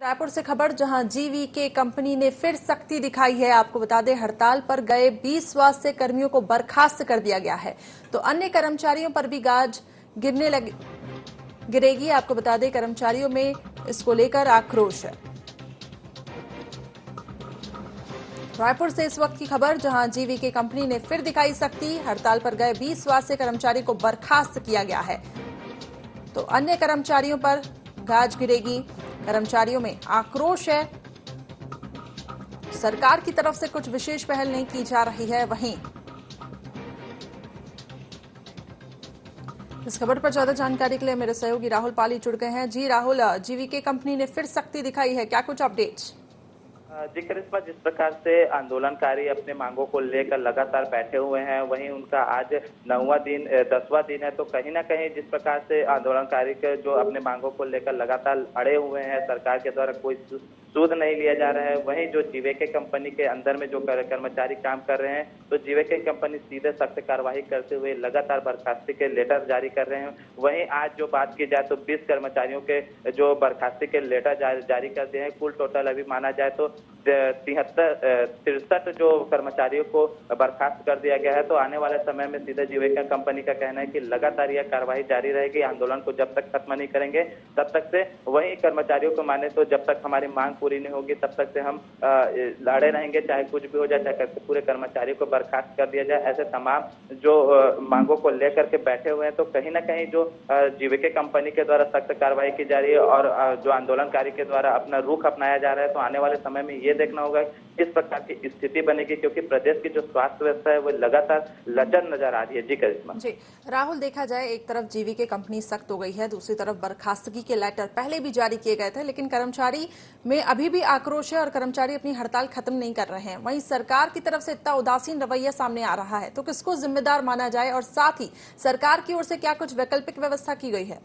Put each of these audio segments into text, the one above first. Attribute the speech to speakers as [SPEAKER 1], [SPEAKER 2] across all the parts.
[SPEAKER 1] रायपुर से खबर, जहाँ जीवी के कंपनी ने फिर सख्ती दिखाई है। आपको बता दें, हड़ताल पर गए 20 स्वास्थ्य कर्मियों को बर्खास्त कर दिया गया है। तो अन्य कर्मचारियों पर भी गाज गिरने लगे, गिरेगी। आपको बता दें, कर्मचारियों में इसको लेकर आक्रोश है। रायपुर से इस वक्त की खबर, जहाँ जीवी के कंपनी ने फिर दिखाई सख्ती। हड़ताल पर गए 20 स्वास्थ्य कर्मचारी को बर्खास्त किया गया है। तो अन्य कर्मचारियों पर गाज गिरेगी। कर्मचारियों में आक्रोश है। सरकार की तरफ़ से कुछ विशेष पहल नहीं की जा रही है, वहीं। इस खबर पर ज़्यादा जानकारी के लिए मेरे सहयोगी राहुल पाली जुड़ गए हैं। जी, राहुल, जीवीके कंपनी ने फिर सख्ती दिखाई है। क्या कुछ अपडेट्स
[SPEAKER 2] जी करिश्मा जिस प्रकार से आंदोलनकारी अपने मांगों को लेकर लगातार बैठे हुए हैं, वहीं उनका आज नौवा दिन दसवां दिन है तो कहीं ना कहीं जिस प्रकार से आंदोलनकारी के जो अपने मांगों को लेकर लगातार अड़े हुए हैं, सरकार के द्वारा कोई सूद नहीं लिया जा रहा है। वहीं जो जीवेके कंपनी के अंदर में जो कर्मचारी काम कर रहे हैं तो जीवेके कंपनी सीधे सख्त कार्रवाई करते हुए लगातार बर्खास्ती के लेटर जारी कर रहे हैं। वहीं आज जो बात की जाए तो 20 कर्मचारियों के जो बर्खास्ती के लेटर जारी कर दिए हैं। कुल टोटल अभी माना जाए तो तिहत्तर तिरसठ जो कर्मचारियों को बर्खास्त कर दिया गया है। तो आने वाले समय में सीधे जीविका कंपनी का कहना है कि लगातार यह कार्रवाई जारी रहेगी। आंदोलन को जब तक खत्म नहीं करेंगे, तब तक से वही कर्मचारियों को माने तो जब तक हमारी मांग पूरी नहीं होगी, तब तक से हम लड़े रहेंगे, चाहे कुछ भी हो जाए, चाहे पूरे कर्मचारियों को बर्खास्त कर दिया जाए, ऐसे तमाम जो मांगों को लेकर के बैठे हुए हैं तो कहीं ना कहीं जो जीविका कंपनी के द्वारा सख्त कार्रवाई की जा रही है और जो आंदोलनकारी के द्वारा अपना रुख अपनाया जा रहा है तो आने वाले समय में ये देखना होगा किस प्रकार की स्थिति बनेगी, क्योंकि प्रदेश की जो स्वास्थ्य व्यवस्था है, वो लगातार लचर नज़र आ रही है। जी, करिश्मा।
[SPEAKER 1] जी, राहुल, देखा जाए, एक तरफ़ जीवी के कंपनी सख्त हो गई है, दूसरी तरफ़ बर्खास्तगी के लेटर पहले भी जारी किए गए थे, लेकिन कर्मचारी में अभी भी आक्रोश है और कर्मचारी अपनी हड़ताल खत्म नहीं कर रहे हैं। वहीं सरकार की तरफ़ से इतना उदासीन रवैया सामने आ रहा है। तो किसको जिम्मेदार माना जाए और साथ ही सरकार की ओर से क्या कुछ वैकल्पिक व्यवस्था की गई है?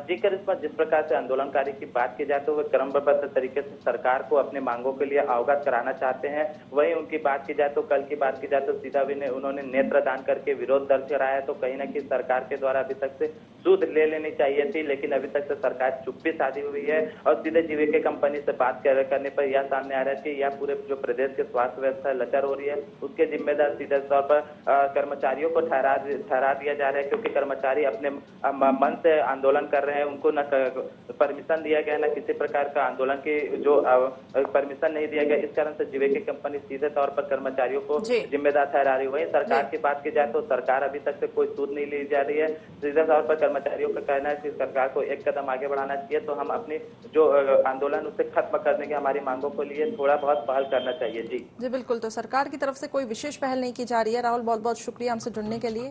[SPEAKER 2] जी कर इस पर जिस प्रकार से आंदोलनकारी की बात की जाए तो वे क्रमबद्ध तरीके से सरकार को अपने मांगों के लिए अवगत कराना चाहते हैं। वहीं उनकी बात की जाए तो कल की बात की जाए तो सीधा भी ने, उन्होंने नेत्र दान करके विरोध दर्ज कराया तो कहीं ना कहीं सरकार के द्वारा अभी तक से सूद ले लेनी चाहिए थी लेकिन अभी तक से सरकार चुप्पी साधी हुई है और सीधे जीविका कंपनी से बात कर, करने पर यह सामने आ रहा है कि यह पूरे जो प्रदेश के स्वास्थ्य व्यवस्था लचर हो रही है उसके जिम्मेदार सीधे तौर पर कर्मचारियों को ठहरा ठहरा दिया जा रहा है क्योंकि कर्मचारी अपने मन से आंदोलन कर रहे हैं उनको न परमिशन दिया गया न किसी प्रकार का आंदोलन की जो परमिशन नहीं दिया गया इस कारण से जीवे कंपनी सीधे तौर पर कर्मचारियों को जिम्मेदार ठहरा रही वही सरकार की बात की जाए तो सरकार अभी तक से कोई सूद नहीं ली जा रही है सीधे तौर पर कर्मचारियों का कहना है कि सरकार को एक कदम आगे बढ़ाना चाहिए तो हम अपनी जो आंदोलन उसे खत्म करने की हमारी मांगों को लिए थोड़ा बहुत पहल करना चाहिए। जी।
[SPEAKER 1] जी, बिल्कुल। तो सरकार की तरफ़ से कोई विशेष पहल नहीं की जा रही है। राहुल बहुत बहुत शुक्रिया हमसे जुड़ने के लिए।